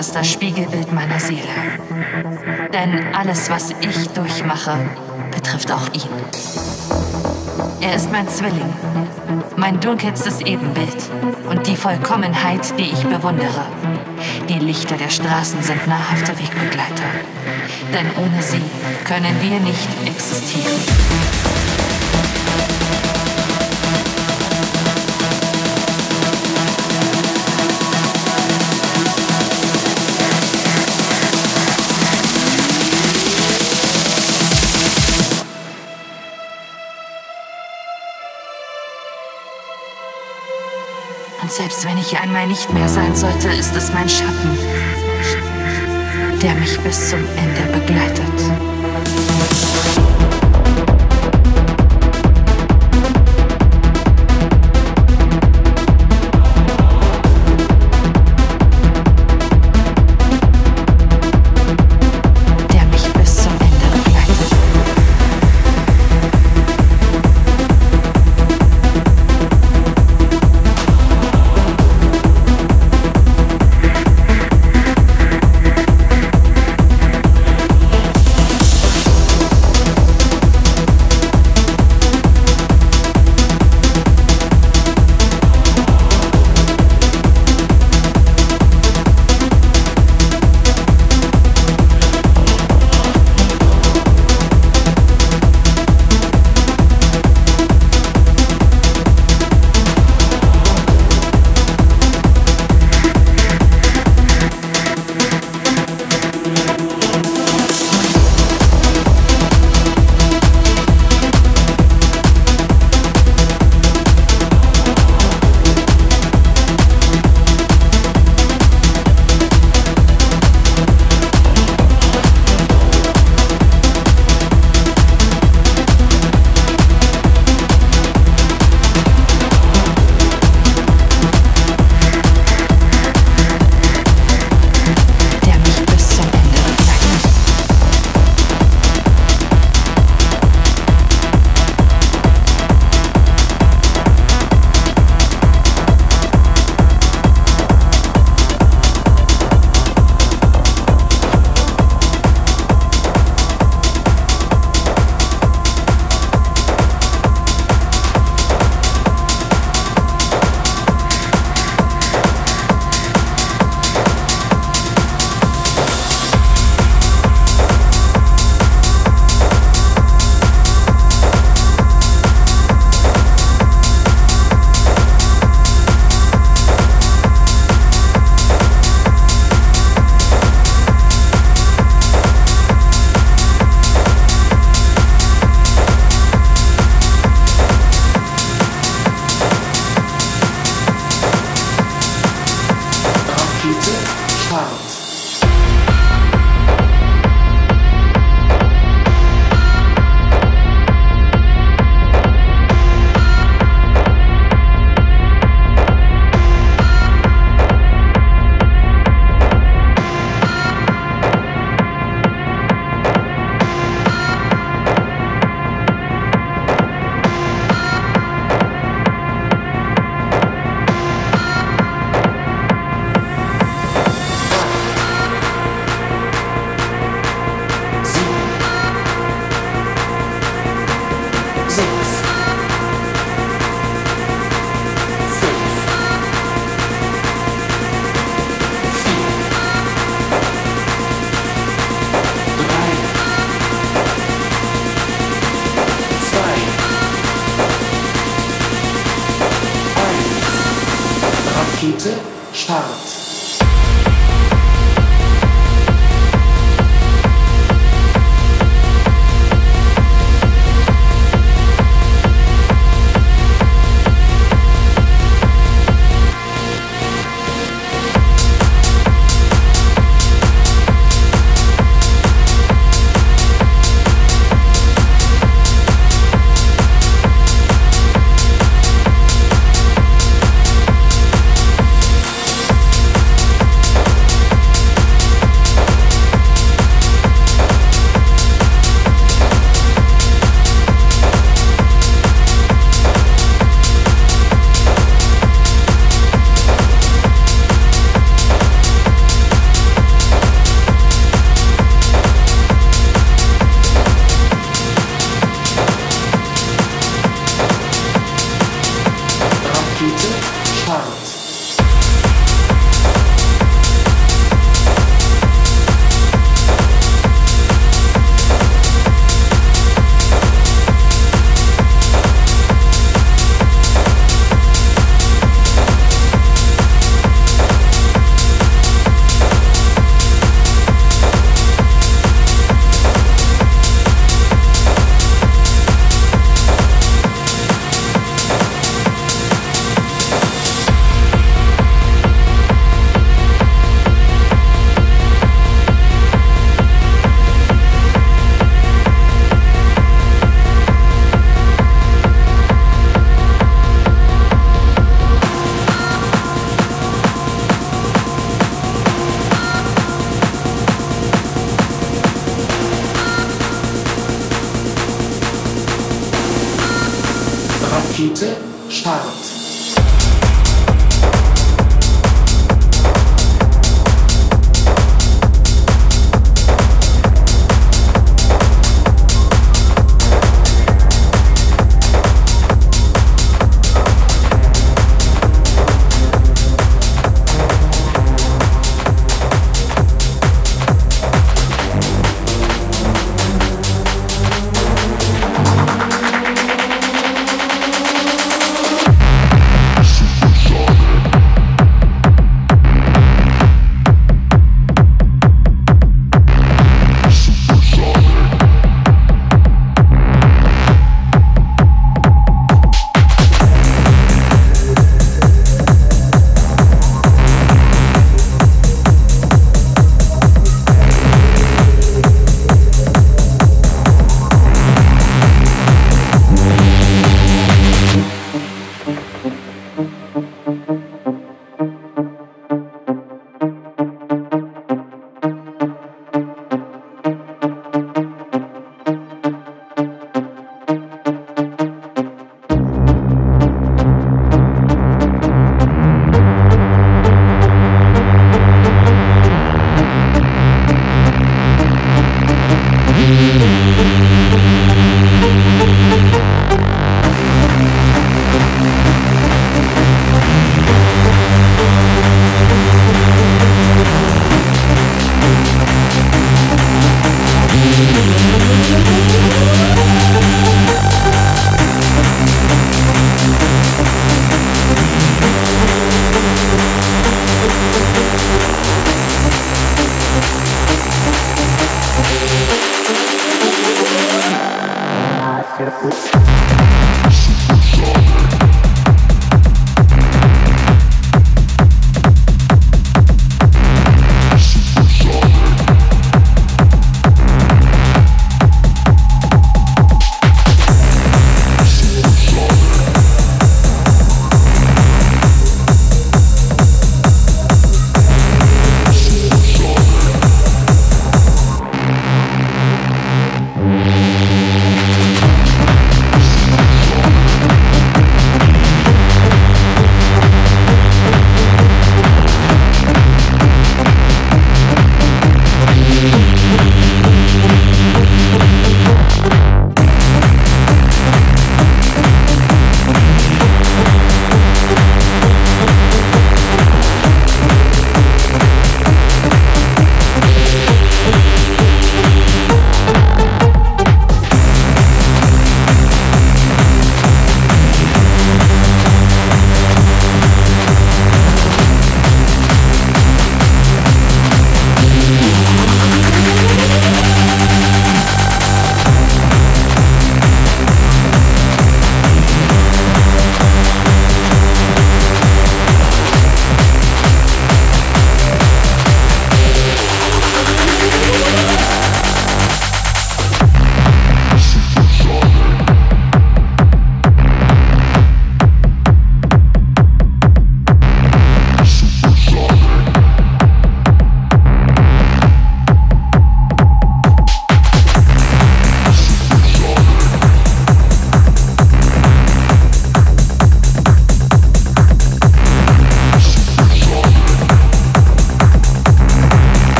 Ist das Spiegelbild meiner Seele. Denn alles, was ich durchmache, betrifft auch ihn. Er ist mein Zwilling, mein dunkelstes Ebenbild und die Vollkommenheit, die ich bewundere. Die Lichter der Straßen sind nahrhafte Wegbegleiter. Denn ohne sie können wir nicht existieren. Einmal nicht mehr sein sollte, ist es mein Schatten, der mich bis zum Ende begleitet.